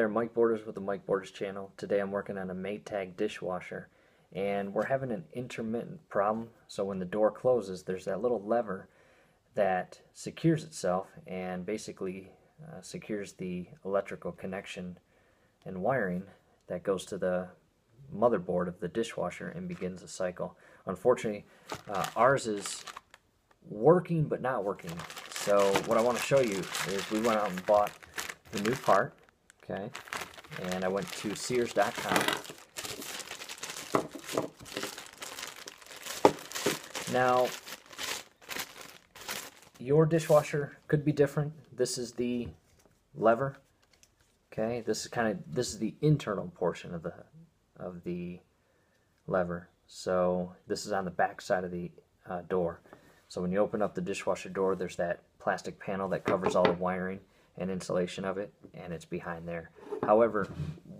there, Mike Borders with the Mike Borders channel. Today I'm working on a Maytag dishwasher and we're having an intermittent problem. So when the door closes, there's that little lever that secures itself and basically uh, secures the electrical connection and wiring that goes to the motherboard of the dishwasher and begins the cycle. Unfortunately, uh, ours is working but not working. So what I want to show you is we went out and bought the new part, okay, and I went to Sears.com. Now, your dishwasher could be different. This is the lever. Okay, this is kind of this is the internal portion of the of the lever. So this is on the back side of the uh, door. So when you open up the dishwasher door, there's that plastic panel that covers all the wiring and insulation of it, and it's behind there. However,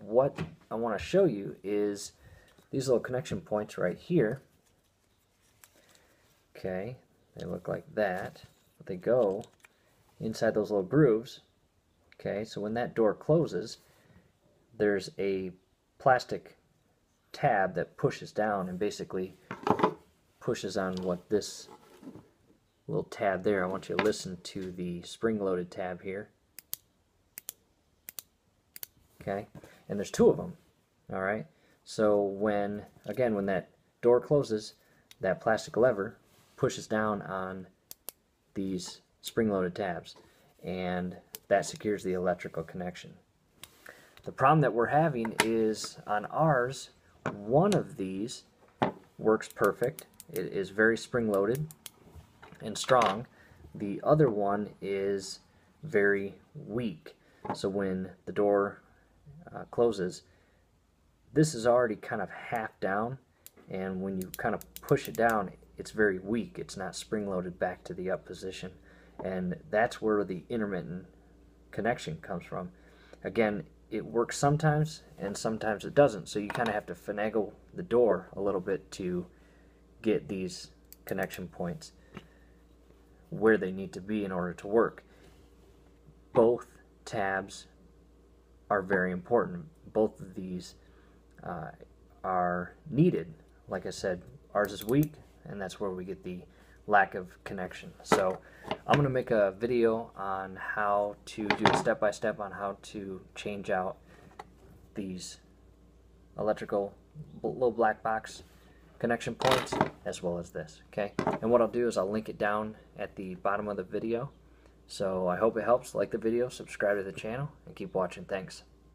what I want to show you is these little connection points right here. Okay, they look like that, but they go inside those little grooves. Okay, so when that door closes, there's a plastic tab that pushes down and basically pushes on what this little tab there. I want you to listen to the spring-loaded tab here. Okay, and there's two of them. All right, so when again when that door closes, that plastic lever pushes down on these spring-loaded tabs, and that secures the electrical connection. The problem that we're having is on ours, one of these works perfect. It is very spring-loaded and strong. The other one is very weak. So when the door uh, closes, this is already kind of half down and when you kind of push it down it's very weak. It's not spring-loaded back to the up position and that's where the intermittent connection comes from. Again, it works sometimes and sometimes it doesn't. So you kind of have to finagle the door a little bit to get these connection points where they need to be in order to work. Both tabs are very important. Both of these uh, are needed. Like I said, ours is weak, and that's where we get the lack of connection. So I'm going to make a video on how to do a step-by-step -step on how to change out these electrical little black box connection points as well as this okay and what I'll do is I'll link it down at the bottom of the video so I hope it helps. Like the video subscribe to the channel and keep watching. Thanks